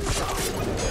Let's go.